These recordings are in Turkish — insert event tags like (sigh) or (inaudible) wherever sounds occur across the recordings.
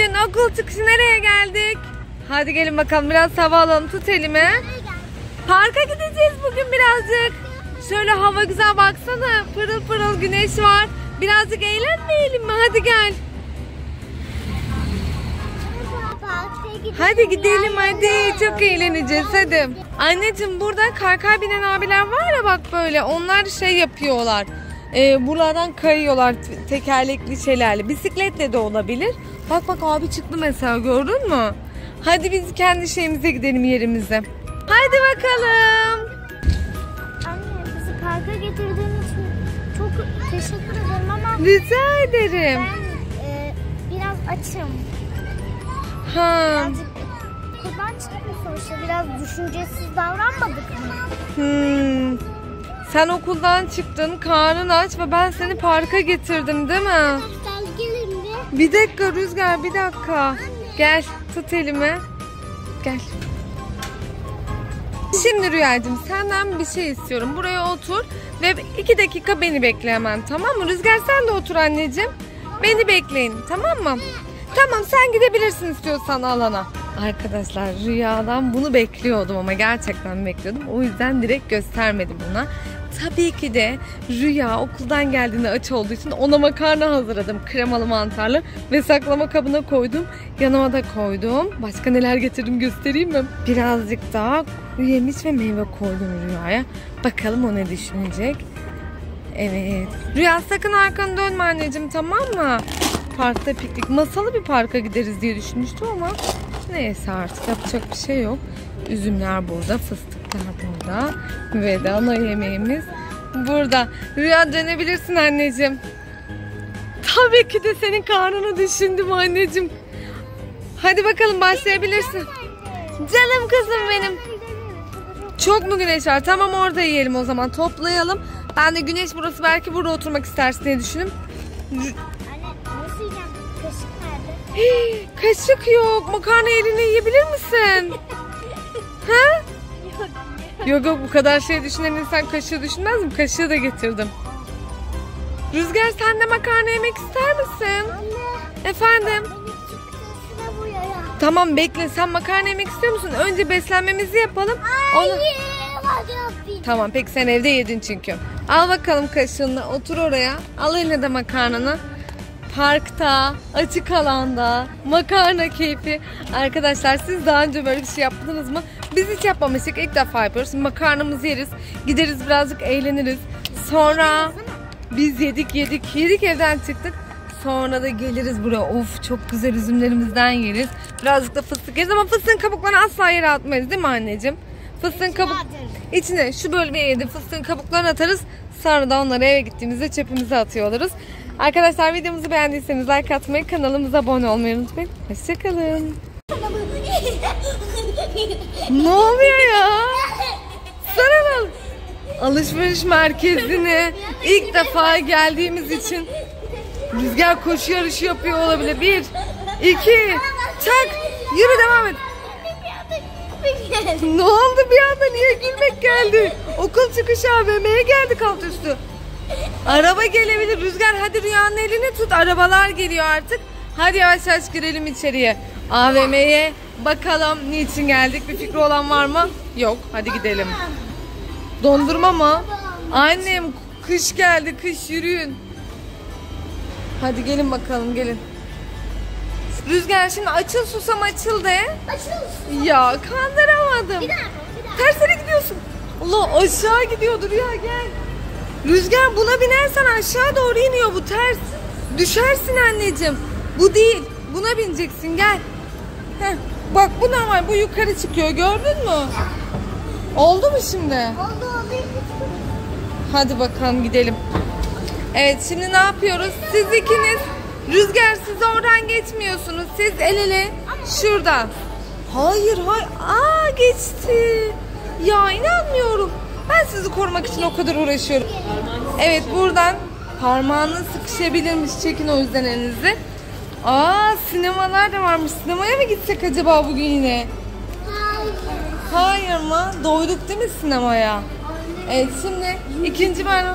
Bugün okul çıkışı nereye geldik? Hadi gelin bakalım biraz hava alalım. Tut elimi. Parka gideceğiz bugün birazcık. Şöyle hava güzel baksana. Pırıl pırıl güneş var. Birazcık eğlenmeyelim mi? Hadi gel. Hadi gidelim hadi. Çok eğleneceğiz hadi. Anneciğim burada kaykay binen abiler var ya bak böyle. Onlar şey yapıyorlar. Ee, buralardan kayıyorlar tekerlekli şeylerle. Bisikletle de olabilir. Bak bak abi çıktı mesela gördün mü? Hadi biz kendi şeyimize gidelim yerimize. Hadi bakalım. Anne bizi parka getirdiğin için çok teşekkür ederim ama Rica ederim. ben e, biraz açım. Ha. Birazcık okuldan çıktık sonuçta biraz düşüncesiz davranmadık mı? Hmm. Sen okuldan çıktın, karnın aç ve ben seni parka getirdim değil mi? Bir dakika Rüzgar bir dakika. Gel tut elimi. Gel. Şimdi Rüyacığım senden bir şey istiyorum. Buraya otur ve iki dakika beni bekle hemen tamam mı? Rüzgar sen de otur anneciğim. Beni bekleyin tamam mı? Tamam sen gidebilirsin istiyorsan alana. Arkadaşlar rüyadan bunu bekliyordum ama gerçekten bekliyordum. O yüzden direkt göstermedim buna. Tabii ki de Rüya okuldan geldiğinde aç olduğu için ona makarna hazırladım. Kremalı mantarlı ve saklama kabına koydum. Yanıma da koydum. Başka neler getirdim göstereyim mi? Birazcık daha kuru yemiş ve meyve koydum Rüya'ya. Bakalım o ne düşünecek. Evet. Rüya sakın arkanı dönme anneciğim tamam mı? Parkta piknik. Masalı bir parka gideriz diye düşünmüştüm ama neyse artık yapacak bir şey yok. Üzümler burada, fıstıklar burada ve de ana yemeğimiz burada. Rüya dönebilirsin anneciğim. Tabii ki de senin karnını düşündüm anneciğim. Hadi bakalım başlayabilirsin. Canım kızım benim. Çok mu güneş var? Tamam orada yiyelim o zaman. Toplayalım. Ben de güneş burası belki burada oturmak istersin diye düşündüm. Anne nasıl yiyeceğim? Kaşık nerede? Hii, kaşık yok. Makarna eline yiyebilir misin? (laughs) ha? Yok yok bu kadar şey düşünen insan kaşığı düşünmez mi? Kaşığı da getirdim. Rüzgar sen de makarna yemek ister misin? Anne Efendim? Tamam bekle sen makarna yemek istiyor musun? Önce beslenmemizi yapalım. Onu- Hayır yapayım. Tamam peki sen evde yedin çünkü. Al bakalım kaşığını otur oraya. Al eline de makarnanı. Parkta, açık alanda, makarna keyfi. Arkadaşlar siz daha önce böyle bir şey yaptınız mı? Biz hiç yapmamıştık. İlk defa yapıyoruz. Makarnamızı yeriz. Gideriz birazcık eğleniriz. Sonra biz yedik yedik yedik evden çıktık. Sonra da geliriz buraya. Of çok güzel üzümlerimizden yeriz. Birazcık da fıstık yeriz ama fıstığın kabuklarını asla yere atmayız değil mi anneciğim? Fıstığın kabuk içine şu bölmeye yedi fıstığın kabuklarını atarız. Sonra da onları eve gittiğimizde çöpümüze atıyor oluruz. Arkadaşlar videomuzu beğendiyseniz like atmayı, kanalımıza abone olmayı unutmayın. Hoşçakalın. (laughs) Ne oluyor ya? Sana ne? Alışveriş merkezine ilk defa geldiğimiz için Rüzgar koşu yarışı yapıyor olabilir. Bir, iki, çak, yürü devam et. Ne oldu bir anda niye gülmek geldi? Okul çıkışı AVM'ye geldik alt üstü. Araba gelebilir Rüzgar hadi Rüyanın elini tut arabalar geliyor artık. Hadi yavaş yavaş girelim içeriye. AVM'ye bakalım niçin geldik bir fikri olan var mı? Yok hadi gidelim. Dondurma mı? Annem kış geldi kış yürüyün. Hadi gelin bakalım gelin. Rüzgar şimdi açıl susam açıl de. Açılsın. Ya kandıramadım. Bir daha bir daha. Tersine gidiyorsun. Allah aşağı gidiyordur ya gel. Rüzgar buna binersen aşağı doğru iniyor bu ters. Düşersin anneciğim. Bu değil. Buna bineceksin gel. Heh, bak bu normal bu yukarı çıkıyor gördün mü? Oldu mu şimdi? Oldu oldu. Hadi bakalım gidelim. Evet şimdi ne yapıyoruz? Siz ikiniz Rüzgar siz oradan geçmiyorsunuz. Siz el ele şuradan. Hayır hayır. Aa geçti. Ya inanmıyorum. Ben sizi korumak için o kadar uğraşıyorum. Evet buradan parmağını sıkışabilirmiş. Çekin o yüzden elinizi. Aa sinemalar da varmış. Sinemaya mı gitsek acaba bugün yine? Hayır. Hayır mı? Doyduk değil mi sinemaya? Evet şimdi ikinci ben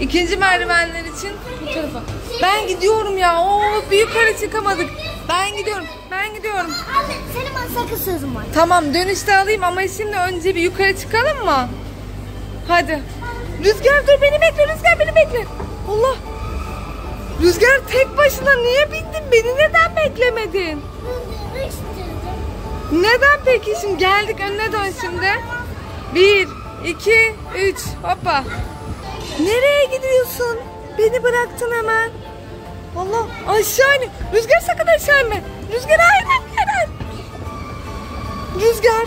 İkinci merdivenler için bu tarafa. Ben gidiyorum ya. Oo bir yukarı çıkamadık. Ben gidiyorum. Ben gidiyorum. Anne senin bana sakın sözün var. Tamam dönüşte alayım ama şimdi önce bir yukarı çıkalım mı? Hadi. Rüzgar dur beni bekle Rüzgar beni bekle. Allah. Rüzgar tek başına niye bindin? Beni neden beklemedin? Neden peki? Şimdi geldik önüne dön şimdi. Bir, iki, üç. Hoppa. Nereye gidiyorsun? Beni bıraktın hemen. Allah aşağı in. Rüzgar sakın aşağı inme. Rüzgar hayır hayır. Rüzgar.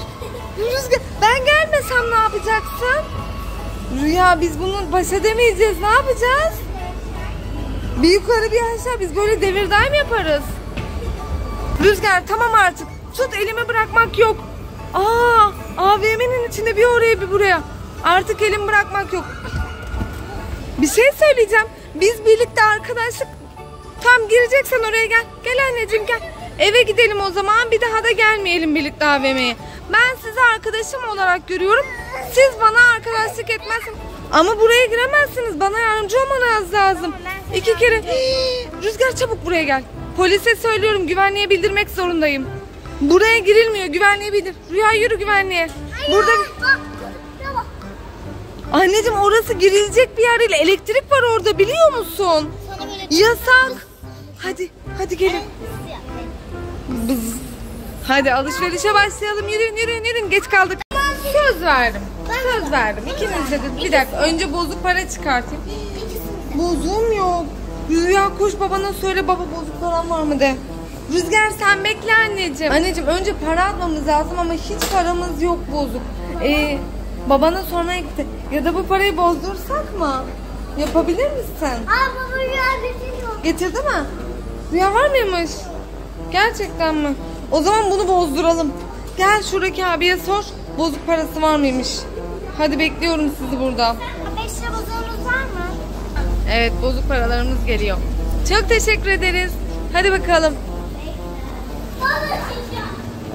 Rüzgar. Ben gelmesem ne yapacaksın? Rüya biz bunu baş edemeyeceğiz. Ne yapacağız? Bir yukarı bir aşağı biz böyle devir daim yaparız. Rüzgar tamam artık. Tut elimi bırakmak yok. Aa, AVM'nin içinde bir oraya bir buraya. Artık elimi bırakmak yok. Bir şey söyleyeceğim. Biz birlikte arkadaşlık tam gireceksen oraya gel. Gel anneciğim gel. Eve gidelim o zaman. Bir daha da gelmeyelim birlikte AVM'ye. Ben sizi arkadaşım olarak görüyorum. Siz bana arkadaşlık etmezsiniz. Ama buraya giremezsiniz. Bana yardımcı olmanız lazım. İki kere. Rüzgar çabuk buraya gel. Polise söylüyorum. Güvenliğe bildirmek zorundayım. Buraya girilmiyor. Güvenliğe bildir. Rüya yürü güvenliğe. Burada Anneciğim orası girilecek bir yer değil. Elektrik var orada biliyor musun? Sana böyle Yasak. Hadi, hadi gelin. Bız. Hadi alışverişe başlayalım. Yürüyün, yürüyün, yürüyün. Geç kaldık. Söz verdim. Söz verdim. İkinize de. Bir dakika. Önce bozuk para çıkartayım. Bozuğum yok. Rüya koş babana söyle baba bozuk param var mı de. Rüzgar sen bekle anneciğim. Anneciğim önce para atmamız lazım ama hiç paramız yok bozuk. Ee, babana sormaya gitti. Ya da bu parayı bozdursak mı? Yapabilir misin? Aa baba rüya getiriyor. Getirdi mi? Rüya var mıymış? Gerçekten mi? O zaman bunu bozduralım. Gel şuradaki abiye sor. Bozuk parası var mıymış? Hadi bekliyorum sizi burada. Evet bozuk paralarımız geliyor. Çok teşekkür ederiz. Hadi bakalım.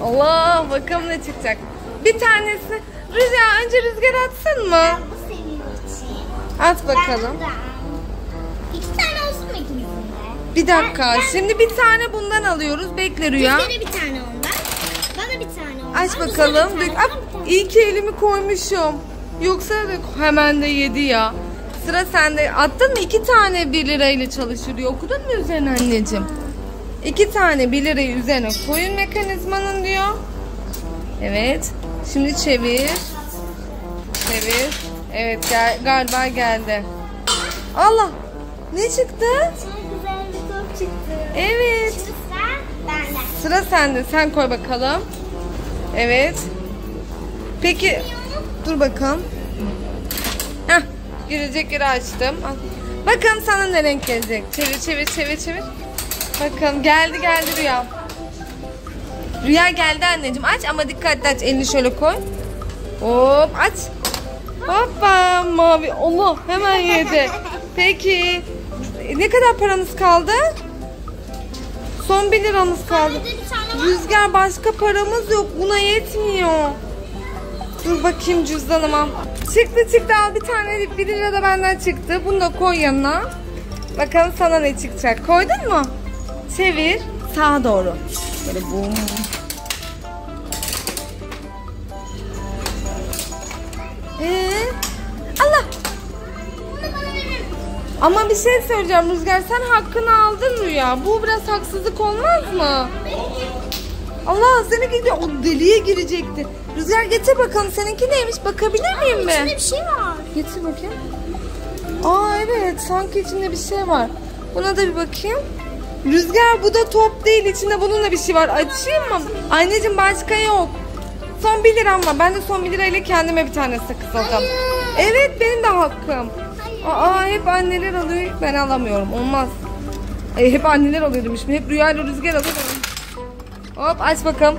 Allah bakalım ne çıkacak. Bir tanesi Rüzgar önce rüzgar atsın mı? Bu senin için. At bakalım. İki tane olsun mu ikimizin de? Bir dakika. Ben- ben- Şimdi bir tane bundan alıyoruz. Bekle Rüya. Rüzgar'a bir tane ondan. Bana bir tane ondan. Aç Rüzgar'a bakalım. bir Dök- tane, Ap, bana bir tane. iyi ki elimi koymuşum. Yoksa da hemen de yedi ya. Sıra sende. Attın mı? İki tane 1 lirayla çalışıyor diyor. Okudun mu üzerine anneciğim? İki tane 1 lirayı üzerine koyun mekanizmanın diyor. Evet. Şimdi çevir. Çevir. Evet gel, galiba geldi. Allah. Ne çıktı? Güzel bir top çıktı. Evet. Şimdi. Sıra sende. Sen koy bakalım. Evet. Peki dur bakalım. Girecek yeri açtım. Al. Bakalım sana ne renk gelecek. Çevir çevir çevir çevir. Bakalım geldi geldi Rüya. Rüya geldi anneciğim. Aç ama dikkatli aç. Elini şöyle koy. Hop aç. Hoppa mavi. Allah hemen yedi. (laughs) Peki ne kadar paramız kaldı? Son 1 liramız kaldı. Rüzgar başka paramız yok. Buna yetmiyor. Dur bakayım cüzdanıma. Çıktı çıktı al bir tane 1 lira da benden çıktı. Bunu da koy yanına. Bakalım sana ne çıkacak. Koydun mu? Çevir. Sağa doğru. Böyle bum. Ee, Allah. Ama bir şey söyleyeceğim Rüzgar. Sen hakkını aldın mı ya? Bu biraz haksızlık olmaz mı? Allah seni gidiyor. O deliğe girecekti. Rüzgar getir bakalım. Seninki neymiş? Bakabilir miyim İçinde mi? bir şey var. Getir bakayım. Aa evet. Sanki içinde bir şey var. Buna da bir bakayım. Rüzgar bu da top değil. İçinde bunun da bir şey var. Açayım mı? Anneciğim başka yok. Son 1 liram var. Ben de son 1 lirayla kendime bir tane sakız alacağım. Hayır. Evet benim de hakkım. Hayır. Aa hep anneler alıyor. Ben alamıyorum. Olmaz. E, hep anneler alıyor demişim. Hep Rüya ile Rüzgar alıyor. Hop aç bakalım.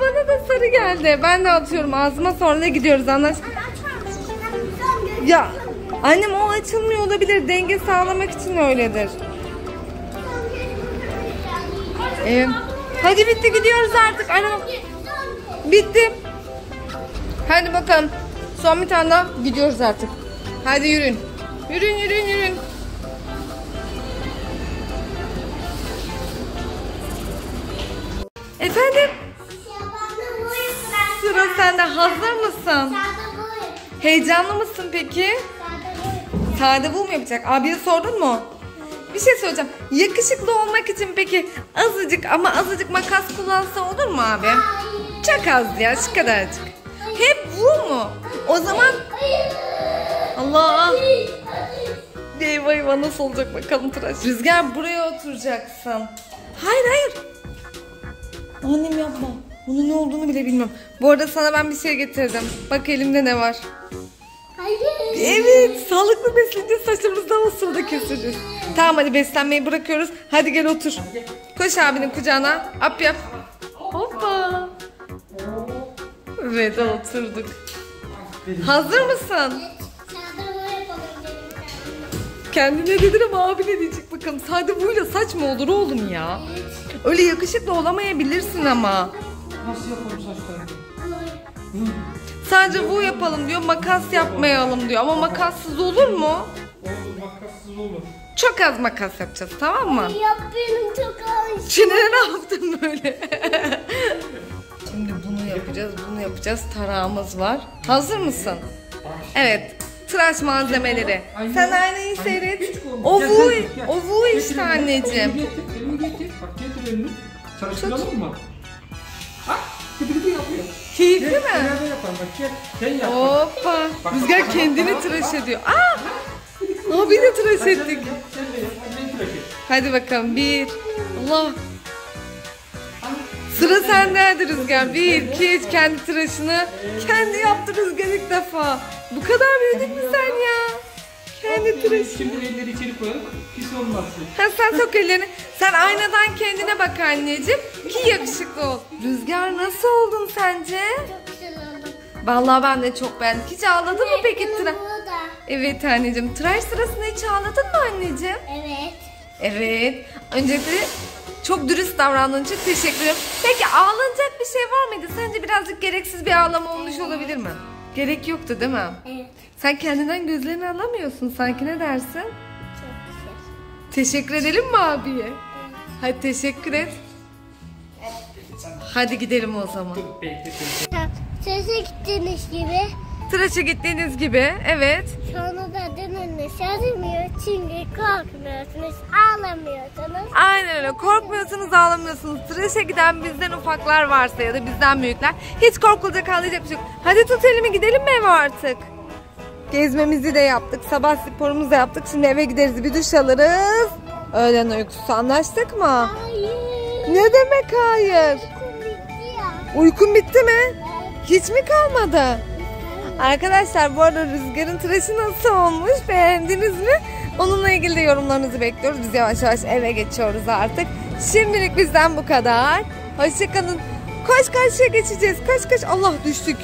Aa bana da sarı geldi. Ben de atıyorum ağzıma sonra da gidiyoruz anlaş. Ya annem o açılmıyor olabilir. Denge sağlamak için öyledir. Ee, hadi bitti gidiyoruz artık. Ana, bitti. Hadi bakalım. Son bir tane daha gidiyoruz artık. Hadi yürüyün. Yürüyün yürüyün yürüyün. Efendim sıra sende hazır mısın? Heyecanlı mısın peki? Sade bu mu yapacak? Abiye sordun mu? Bir şey söyleyeceğim. Yakışıklı olmak için peki azıcık ama azıcık makas kullansa olur mu abi? Çok az ya şu kadarcık. Hep bu mu? O zaman Allah. Eyvah eyvah nasıl olacak bakalım tıraş. Rüzgar buraya oturacaksın. Hayır hayır. Annem yapma. Bunun ne olduğunu bile bilmiyorum. Bu arada sana ben bir şey getirdim. Bak elimde ne var. Evet, sağlıklı beslenince saçlarımızdan o sırada keseceğiz. Tamam hadi beslenmeyi bırakıyoruz. Hadi gel otur. Koş abinin kucağına. Ap yap. Hoppa. Evet oturduk. Hazır mısın? Kendine dedin ama abi ne diyecek bakalım. Sade buyla saç mı olur oğlum ya? Öyle yakışıklı olamayabilirsin ama. Nasıl yapalım saçlarını? Sadece bu yapalım diyor, makas yapmayalım diyor. Ama makassız olur mu? Olur makassız olur. Çok az makas yapacağız tamam mı? Yap benim çok ağır. Şimdi ne yaptın böyle? (laughs) Şimdi bunu yapacağız, bunu yapacağız. Tarağımız var. Hazır mısın? Evet. Tıraş malzemeleri. Sen aynayı seyret. O bu, o bu işte anneciğim. Getir, getir. Bak getir elini. Çalıştıralım mı? Gıdı gıdı yapıyor. Keyifli mi? Beraber yapalım bak gel. Sen yap. bak. Hoppa. Bak, Rüzgar bak, kendini bak, tıraş ediyor. Aa! Abi de tıraş Sen de ettik. yap, Sen de yap. Hadi ben tıraş et. Hadi bakalım bir. Allah. Sıra sende hadi Rüzgar. Bir, iki, üç. Kendi tıraşını kendi yaptı Rüzgar ilk defa. Bu kadar büyüdün mü sen ya? Kendi tıraşı. Şimdi elleri içeri koyalım. Pis olmasın. Ha sen sok ellerini. Sen aynadan kendine bak anneciğim. Ki yakışıklı ol. Rüzgar nasıl oldun sence? Çok güzel. Vallahi ben de çok beğendim. Hiç ağladın mı peki tıraş? bu da. Evet anneciğim. Tıraş sırasında hiç ağladın mı anneciğim? Evet. Evet. Öncelikle çok dürüst davrandığın için teşekkür ederim. Peki ağlanacak bir şey var mıydı? Sence birazcık gereksiz bir ağlama olmuş olabilir mi? Gerek yoktu değil mi? Evet. Sen kendinden gözlerini alamıyorsun sanki ne dersin? Çok. Teşekkür edelim mi abiye? Hadi teşekkür et. Hadi gidelim o zaman. Sese gittiğiniz gibi Tıraşa gittiğiniz gibi evet. sonra da dönünüz yazmıyor çünkü korkmuyorsunuz, ağlamıyorsunuz. Aynen öyle. Korkmuyorsunuz, ağlamıyorsunuz. Tıraşa giden bizden ufaklar varsa ya da bizden büyükler. Hiç korkulacak, ağlayacak bir şey yok. Hadi tut elimi gidelim mi eve artık? Gezmemizi de yaptık. Sabah sporumuzu da yaptık. Şimdi eve gideriz. Bir duş alırız. Öğlen uykusu anlaştık mı? Hayır. Ne demek hayır? Kum bitti ya. Uykun bitti mi? Hiç mi kalmadı? Arkadaşlar bu arada Rüzgar'ın tıraşı nasıl olmuş? Beğendiniz mi? Onunla ilgili de yorumlarınızı bekliyoruz. Biz yavaş yavaş eve geçiyoruz artık. Şimdilik bizden bu kadar. Hoşçakalın. Koş karşıya geçeceğiz. Koş koş. Allah düştük.